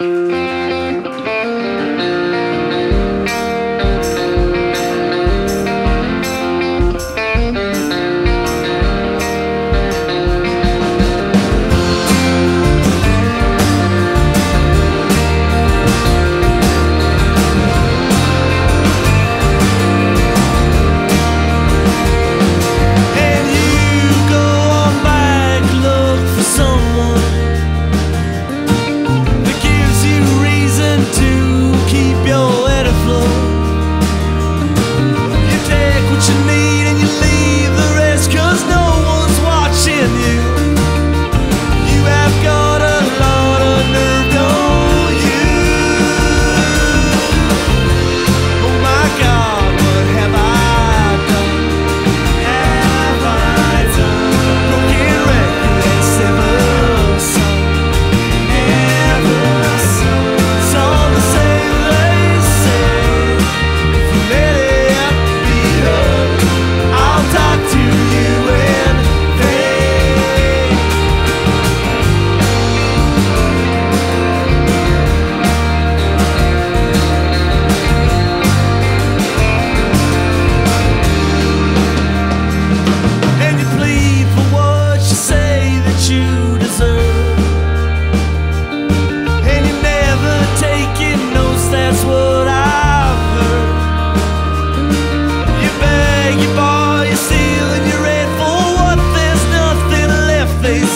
And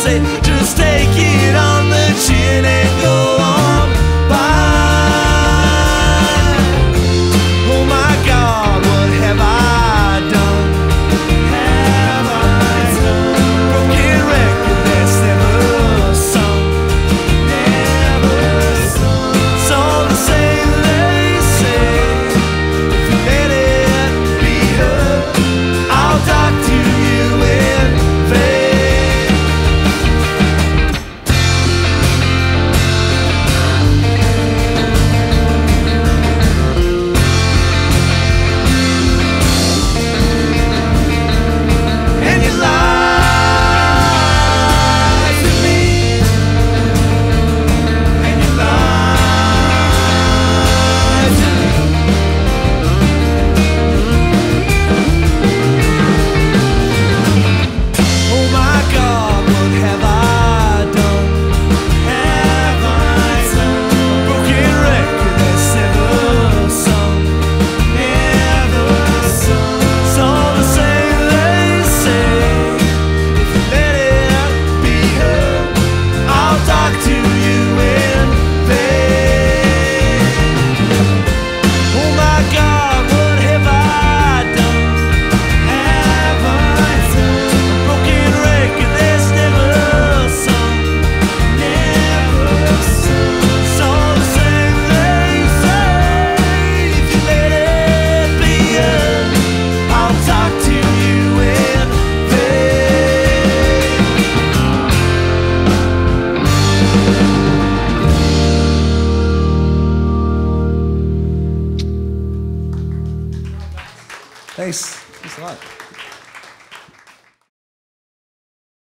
say, Thanks. Thanks a lot.